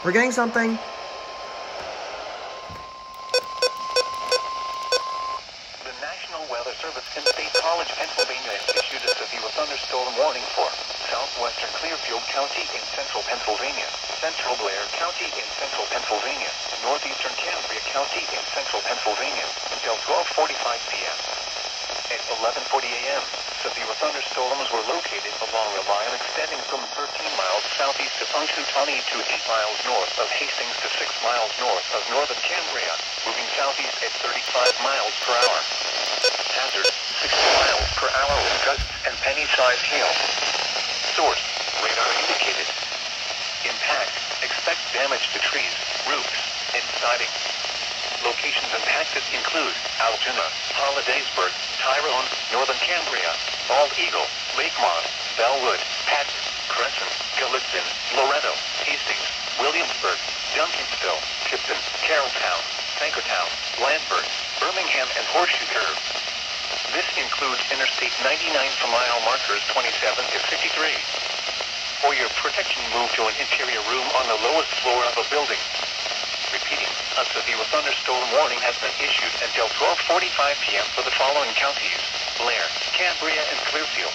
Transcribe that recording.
We're getting something. The National Weather Service in State College, Pennsylvania has issued a severe thunderstorm warning for southwestern Clearfield County in central Pennsylvania, central Blair County in central Pennsylvania, northeastern Cambria County in central Pennsylvania until 12:45 p.m. At 11:40 a.m., severe thunderstorms were located from 13 miles southeast of Punxsutawney to 8 miles north of Hastings to 6 miles north of northern Cambria, moving southeast at 35 miles per hour. Hazard, 60 miles per hour with gusts and penny-sized hail. Source, radar indicated. Impact, expect damage to trees, roofs, and siding. Locations impacted include Altoona, Hollidaysburg, Tyrone, Northern Cambria, Bald Eagle, Lake Lakemont, Bellwood, Patton, Cresson, Gallitzin, Loretto, Hastings, Williamsburg, Duncansville, Tipton, Carrolltown, Sankertown, Blandburg, Birmingham, and Horseshoe Curve. This includes Interstate 99 for mile markers 27 to 53. For your protection, move to an interior room on the lowest floor of a building. Repeating, a severe thunderstorm warning has been issued until 12:45 p.m. for the following counties: Blair, Cambria, and Clearfield.